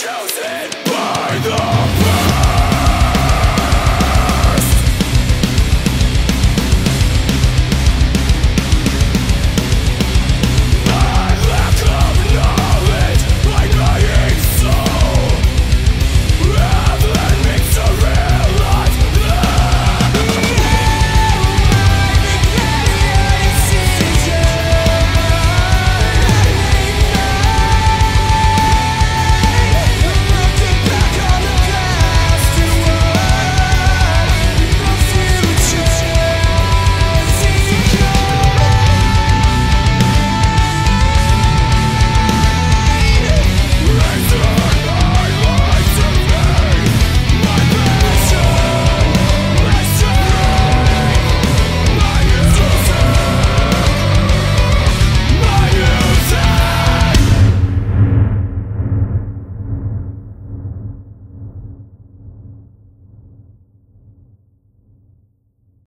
chosen by the